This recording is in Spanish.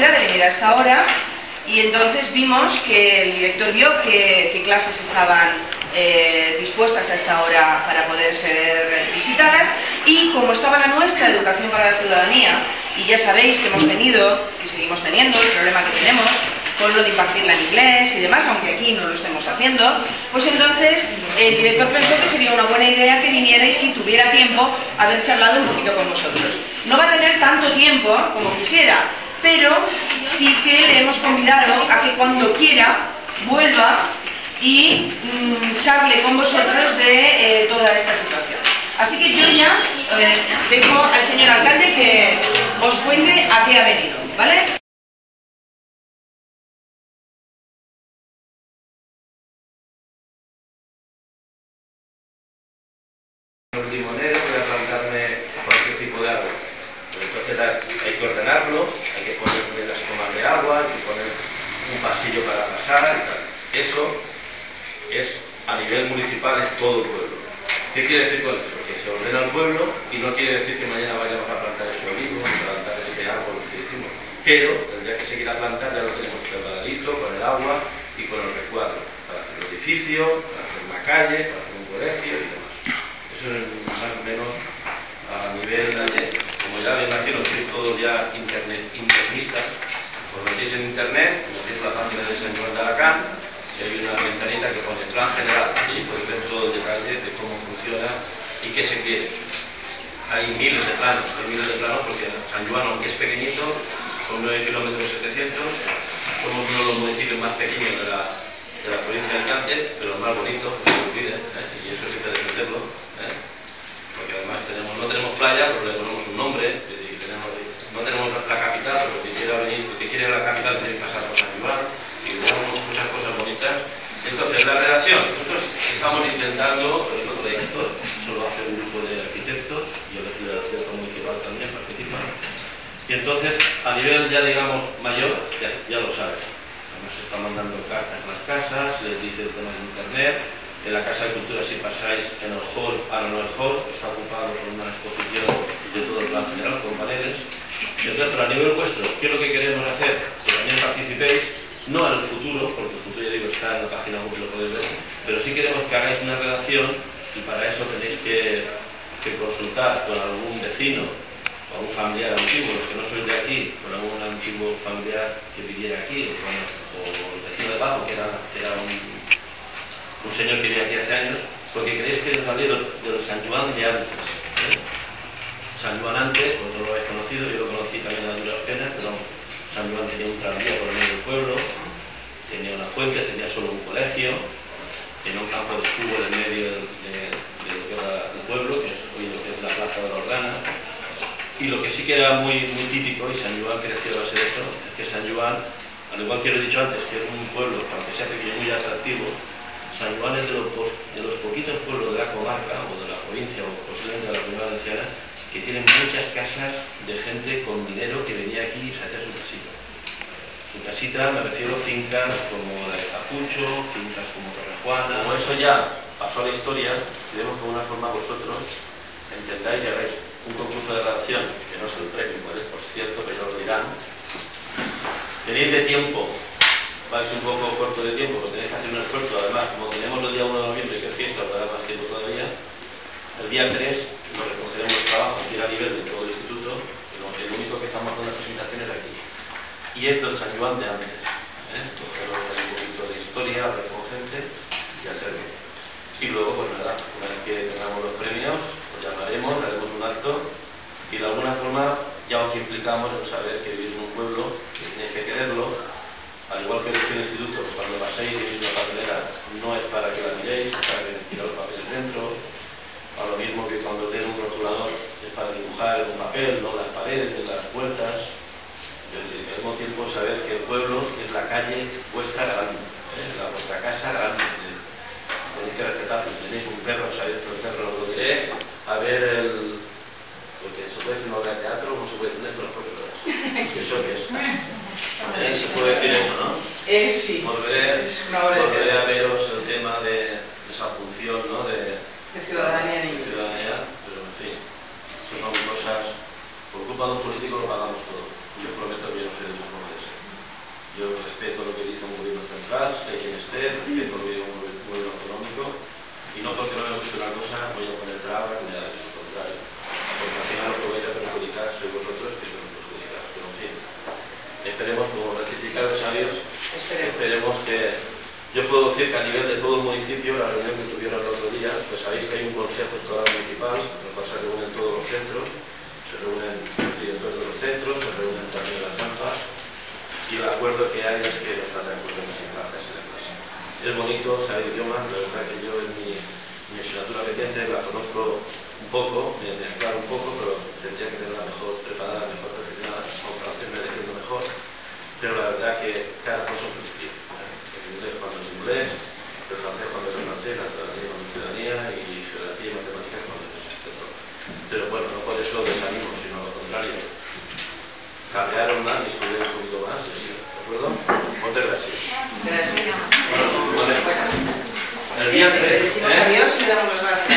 de venir a esta hora y entonces vimos que el director vio que, clases estaban eh, dispuestas a esta hora para poder ser visitadas y como estaba la nuestra, Educación para la Ciudadanía, y ya sabéis que hemos tenido, que seguimos teniendo, el problema que tenemos con lo de impartirla en inglés y demás, aunque aquí no lo estemos haciendo, pues entonces el director pensó que sería una buena idea que vinierais si tuviera tiempo haber charlado un poquito con vosotros. No va a tener tanto tiempo como quisiera, pero sí que le hemos convidado a que cuando quiera vuelva y mm, charle con vosotros de eh, toda esta situación. Así que yo ya eh, dejo al señor alcalde que os cuente a qué ha venido, ¿vale? Eso es, a nivel municipal, es todo el pueblo. ¿Qué quiere decir con eso? Que se ordena el pueblo y no quiere decir que mañana vayamos a plantar ese olivo, plantar ese árbol que decimos. Pero tendría que seguir a plantar, ya lo tenemos preparadito, con el agua y con el recuadro, para hacer un edificio, para hacer una calle, para hacer un colegio y demás. Eso es más o menos a nivel de, como ya me imagino que todos ya internet, internistas, pues metéis en internet, metéis la página de San Juan de Alacant, y hay una ventanita que pone plan general y podéis ver todo el detalle de cómo funciona y qué se quiere. Hay miles de planos, hay miles de planos porque San Juan, aunque es pequeñito, son 9 kilómetros 700, somos uno de los municipios más pequeños de la, de la provincia de Alicante, pero más bonito, no se olvide, ¿eh? y eso siempre defenderlo, ¿eh? porque además tenemos, no tenemos playa, pero le ponemos un nombre, no tenemos la capital, pero el que quiera venir, el que quiere la capital tiene que pasar por San Juan, y tenemos muchas cosas bonitas. Entonces, la redacción, nosotros estamos intentando, el otro director solo hace un grupo de arquitectos, y el arquitecto municipal también participa. Y entonces, a nivel ya digamos mayor, ya, ya lo saben. Además, se están mandando cartas a las casas, les dice el tema de internet. En la Casa de Cultura, si pasáis en el hall, ahora no el hall, está ocupado por una exposición de todo el plan general, con paneles. Y entonces, a nivel vuestro, ¿qué es lo que queremos hacer? Que también participéis no al futuro, porque el futuro ya digo está en la página web, lo podéis ver, pero sí queremos que hagáis una redacción y para eso tenéis que, consultar con algún vecino o algún familiar antiguo, los que no sois de aquí, con algún antiguo familiar que viviera aquí, o, el vecino de abajo, que era, un, señor que vivía aquí hace años, porque creéis que es de, de San Juan de antes. San Juan antes, vosotros lo habéis conocido, yo lo conocí también a duras penas, pero San Juan tenía un tranvía por el medio del pueblo, tenía una fuente, tenía solo un colegio, tenía un campo de fútbol en medio de, lo que era el pueblo, que es hoy lo que es la plaza de la Ordana. Y lo que sí que era muy, muy típico, y San Juan creció a base de eso, es que San Juan, al igual que lo he dicho antes, que es un pueblo, aunque sea pequeño, muy atractivo, San Juan es de los, de los poquitos pueblos de la comarca, o de la provincia, o posiblemente de la comunidad valenciana, que tienen muchas casas de gente con dinero que venía aquí se hacía su casita. Su casita me refiero a fincas como la de Capucho, fincas como Torrejuana. Como eso ya pasó a la historia, queremos que de una forma vosotros entendáis y hagáis un concurso de redacción, que no es el premio, por cierto, pero lo dirán. Tenéis de tiempo, vais un poco corto de tiempo, pero tenéis que hacer un esfuerzo, además, como tenemos el día 1 de noviembre, que es fiesta, os dará más tiempo todavía, el día 3 nos recogeremos el trabajo aquí a nivel de todo el instituto, pero el único que estamos dando presentaciones aquí. Y es ayudante antes. ¿eh? Cogeros un poquito de historia, hablar con gente y hacerlo. Y luego, pues nada, una vez que tengamos los premios, os llamaremos, haremos un acto y de alguna forma ya os implicamos en saber que vivís en un pueblo, que tenéis que quererlo, al igual que en el instituto, cuando paséis y veis una papelera, no es para que la miréis, es para que tiréis los papeles dentro, a lo mismo que cuando den un rotulador es para dibujar en un papel, no las paredes, las puertas. Es decir, al mismo tiempo saber que el pueblo es la calle vuestra grande, ¿eh? la vuestra casa grande. Tenéis que respetarlo. Tenéis un perro, sabéis que el perro lo diré. A ver el. Porque se puede decir una obra de teatro, no se puede entender, pero ¿Eso qué es? ¿Eh? Se puede decir eso, ¿no? Es sí. Volveré, de volveré a veros el tema de esa función, ¿no? De, de ciudadanía en ciudadanía, pero en fin, eso son cosas por cupo político lo pagamos todo. Yo prometo que yo no soy de esa de ser. Yo respeto lo que dice un gobierno central, sé quién esté, respeto lo que dice un gobierno autonómico y no porque no me guste una cosa voy a poner trabas ni nada de eso, contrario. Porque al final lo que voy a perjudicar soy vosotros que sois los perjudicados. Pero en fin, esperemos, como rectificar de sabios, esperemos que yo puedo decir que a nivel de todo el municipio, la reunión que tuvieron el otro día, pues sabéis que hay un consejo escolar municipal, en el cual se reúnen todos los centros, se reúnen los directores de los centros, se reúnen también las zampas, y el acuerdo que hay es que los tratamientos de infancias en la clase. Es bonito saber idiomas, la verdad que yo en mi, mi asignatura pendiente la conozco un poco, me claro un poco, pero tendría que tenerla mejor preparada, mejor perfeccionada, para hacerme defiendo mejor, pero la verdad que cada cosa es su inglés cuando es inglés, el francés cuando es francés, la ciudadanía cuando es ciudadanía y geografía y matemáticas cuando es etc. Pero bueno, no por eso desanimo, sino lo contrario. Cambiaron más, discutir un poquito más, ¿de acuerdo? Muchas gracias. Gracias. Bueno, el día 3. Le decimos adiós y damos gracias.